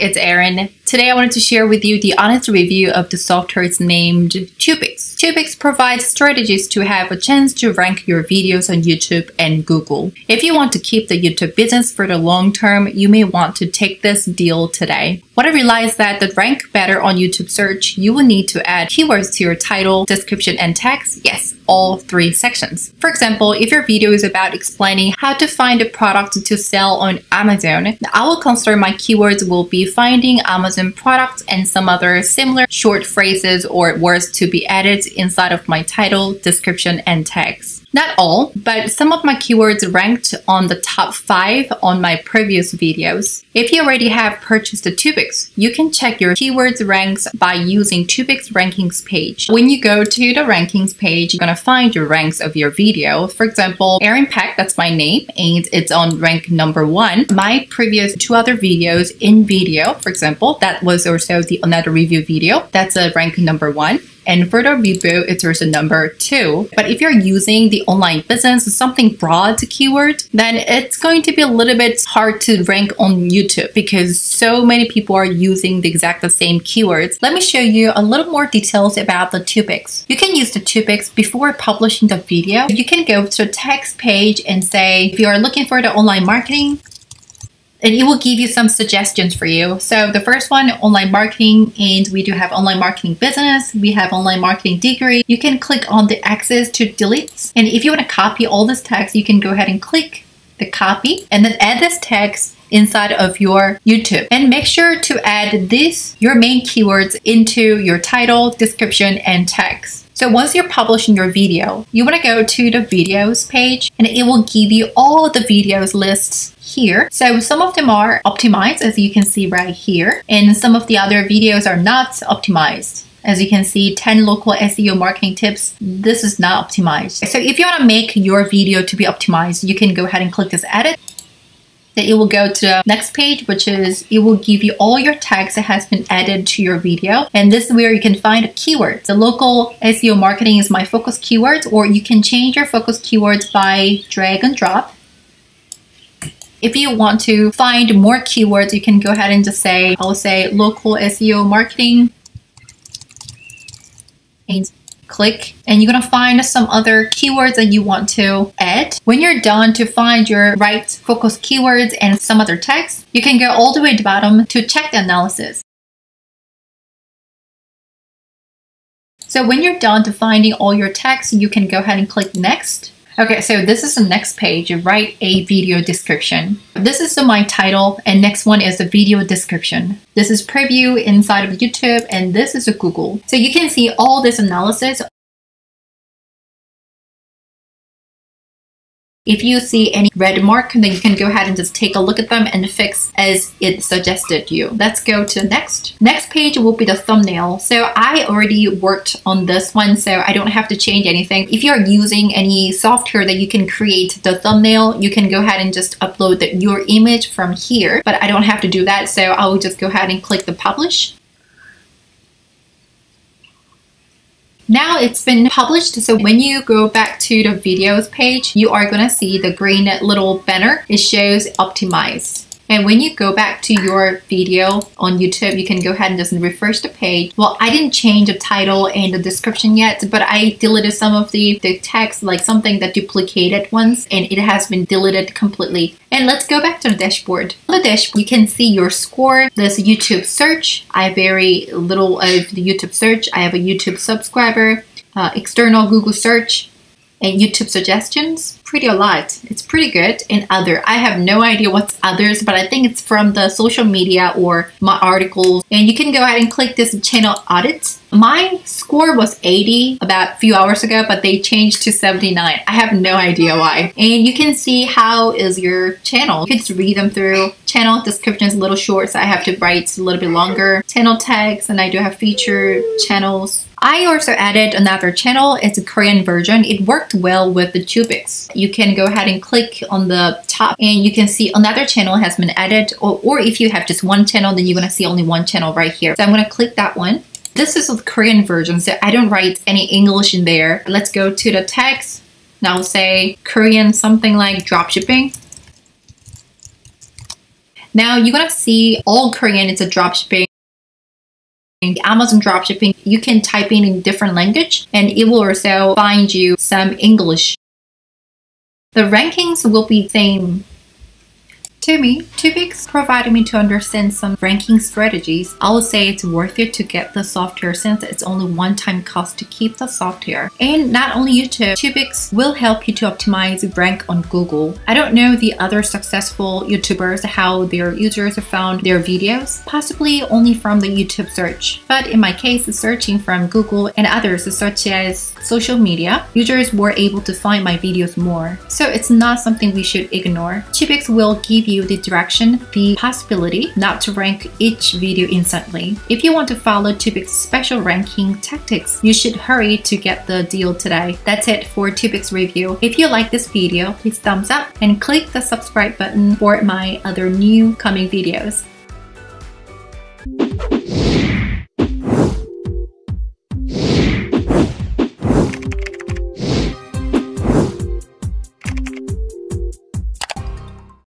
it's Erin. Today I wanted to share with you the honest review of the software it's named Tubics. Tubics provides strategies to have a chance to rank your videos on YouTube and Google. If you want to keep the YouTube business for the long term, you may want to take this deal today. What I realized that to rank better on YouTube search, you will need to add keywords to your title, description, and text. Yes, all three sections. For example, if your video is about explaining how to find a product to sell on Amazon, I will consider my keywords will be finding Amazon products and some other similar short phrases or words to be added inside of my title, description, and text. Not all, but some of my keywords ranked on the top 5 on my previous videos. If you already have purchased the Tubics, you can check your keywords ranks by using Tubics rankings page. When you go to the rankings page, you're to find your ranks of your video. For example, Erin Pak, that's my name, and it's on rank number 1. My previous two other videos in video, for example, that was also the another review video, that's a rank number 1 and for the review, it's also number two. But if you're using the online business, something broad keyword, then it's going to be a little bit hard to rank on YouTube because so many people are using the exact same keywords. Let me show you a little more details about the Tubics. You can use the Tubics before publishing the video. You can go to the text page and say, if you are looking for the online marketing, and it will give you some suggestions for you. So the first one, online marketing, and we do have online marketing business. We have online marketing degree. You can click on the access to delete. And if you want to copy all this text, you can go ahead and click the copy and then add this text inside of your YouTube. And make sure to add this, your main keywords into your title, description, and text. So once you're publishing your video, you want to go to the videos page and it will give you all the videos lists here. So some of them are optimized as you can see right here and some of the other videos are not optimized. As you can see, 10 local SEO marketing tips. This is not optimized. So if you want to make your video to be optimized, you can go ahead and click this edit then it will go to the next page, which is it will give you all your tags that has been added to your video. And this is where you can find keywords. The local SEO marketing is my focus keywords, or you can change your focus keywords by drag and drop. If you want to find more keywords, you can go ahead and just say, I'll say local SEO marketing. And click and you're to find some other keywords that you want to add. When you're done to find your right focus keywords and some other text, you can go all the way to the bottom to check the analysis. So when you're done to finding all your text, you can go ahead and click next. Okay, so this is the next page. You write a video description. This is my title, and next one is the video description. This is preview inside of YouTube, and this is a Google. So you can see all this analysis If you see any red mark, then you can go ahead and just take a look at them and fix as it suggested you. Let's go to next. Next page will be the thumbnail. So I already worked on this one, so I don't have to change anything. If you're using any software that you can create the thumbnail, you can go ahead and just upload the, your image from here, but I don't have to do that. So I will just go ahead and click the publish. Now it's been published, so when you go back to the videos page, you are to see the green little banner. It shows optimized. And when you go back to your video on YouTube, you can go ahead and just refresh the page. Well, I didn't change the title and the description yet, but I deleted some of the, the text, like something that duplicated once, and it has been deleted completely. And let's go back to the dashboard. On the dashboard, you can see your score. There's YouTube search. I very little of the YouTube search. I have a YouTube subscriber, uh, external Google search, and YouTube suggestions pretty a lot. It's pretty good. And other, I have no idea what's others, but I think it's from the social media or my articles. And you can go ahead and click this channel audit. My score was 80 about a few hours ago, but they changed to 79. I have no idea why. And you can see how is your channel. You can just read them through. Channel description is a little short, so I have to write a little bit longer. Channel tags, and I do have featured channels I also added another channel. It's a Korean version. It worked well with the Tubics. You can go ahead and click on the top and you can see another channel has been added or, or if you have just one channel then you're going to see only one channel right here. So I'm going to click that one. This is the Korean version so I don't write any English in there. Let's go to the text. Now say Korean something like dropshipping. Now you're gonna see all Korean is a dropshipping Amazon dropshipping, you can type in in different language and it will also find you some English. The rankings will be same to me, Tubics provided me to understand some ranking strategies. I would say it's worth it to get the software since it's only one-time cost to keep the software. And not only YouTube, Tubics will help you to optimize rank on Google. I don't know the other successful YouTubers how their users found their videos, possibly only from the YouTube search. But in my case, searching from Google and others such as social media, users were able to find my videos more. So it's not something we should ignore. Tubics will give you the direction, the possibility not to rank each video instantly. If you want to follow Tubics special ranking tactics, you should hurry to get the deal today. That's it for Tubics review. If you like this video, please thumbs up and click the subscribe button for my other new coming videos.